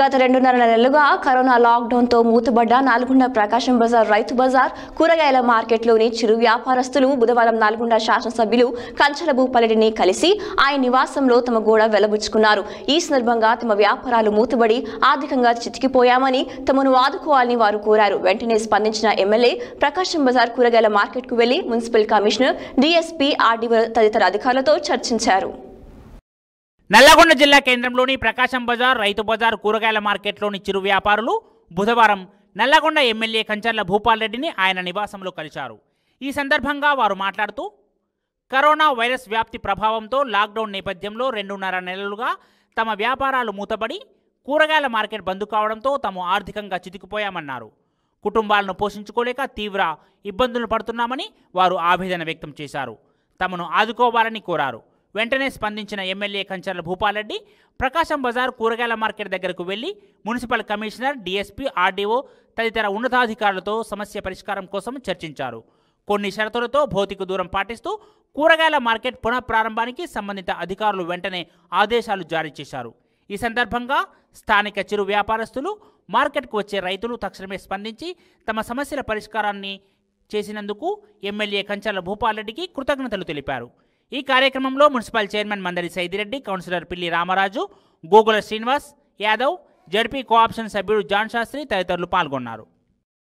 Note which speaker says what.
Speaker 1: గత రెండున్నర నెలలుగా కరోనా లాక్డౌన్తో మూతబడ్డ నల్గొండ ప్రకాశం బజార్ రైతు బజార్ కూరగాయల మార్కెట్లోని చిరు వ్యాపారస్తులు బుధవారం నల్గొండ శాసనసభ్యులు కంచల భూపల్లిని కలిసి ఆయన నివాసంలో తమ గోడ వెలబుచ్చుకున్నారు. ఈ సందర్భంగా తమ వ్యాపారాలు మూతబడి ఆర్థికంగా చితికిపోయామని తమను ఆదుకోవాలని వారు కోరారు. వెంటనే స్పందించిన ఎమ్మెల్యే ప్రకాశం బజార్ కూరగాయల మార్కెట్కు వెళ్ళి మున్సిపల్ కమిషనర్ డీఎస్పీ ఆర్డీఓ తదితర అధికారులతో చర్చించారు.
Speaker 2: నల్లగొండ జిల్లా కేంద్రంలోని ప్రకాశం బజార్ రైతు బజార్ కూరగాయల మార్కెట్లోని చిరు వ్యాపారులు బుధవారం నల్లగొండ ఎమ్మెల్యే కంచర్ల భూపాల్ రెడ్డిని ఆయన నివాసంలో కలిశారు. ఈ సందర్భంగా వారు మాట్లాడుతూ కరోనా వైరస్ వ్యాప్తి ప్రభావంతో లాక్డౌన్ నేపథ్యంలో రెండున్నర నెలలుగా తమ వ్యాపారాలు మూతబడి కూరగాయల మార్కెట్ బంద్ కావడంతో తాము ఆర్థికంగా చితికిపోయామన్నారు. కుటుంబాలను పోషించుకోలేక తీవ్ర ఇబ్బందులు పడుతున్నామని వారు ఆవేదన వ్యక్తం చేశారు. తమను ఆదుకోవాలని కోరారు. వెంటనే స్పందించిన ఎమ్మెల్యే కంచర్ల భూపాలరెడ్డి ప్రకాశం బజార్ కూరగాయల మార్కెట్ దగ్గరకు వెళ్ళి మున్సిపల్ కమిషనర్ డీఎస్పీ ఆర్డీఓ తదితర ఉన్నతాధికారులతో సమస్య పరిష్కారం కోసం చర్చించారు. కొన్ని షరతులతో భౌతిక దూరం పాటిస్తూ కూరగాయల మార్కెట్ పునఃప్రారంభానికి సంబంధిత అధికారులు వెంటనే ఆదేశాలు జారీ చేశారు. ఈ సందర్భంగా స్థానిక చిరు వ్యాపారస్తులు మార్కెట్కు వచ్చే రైతులు తక్షణమే స్పందించి తమ సమస్యల పరిష్కారాన్ని చేసినందుకు ఎమ్మెల్యే కంచర్ల భూపాలరెడ్డికి కృతజ్ఞతలు తెలిపారు. ఈ కార్యక్రమంలో municipal chairman Mandari Saidi Reddy councillor Pilli Ramaraju Gogula Srinivas Yadav ZP cooption సభ్యుడు జాన్ శాస్త్రి తదితరులు పాల్గొన్నారు.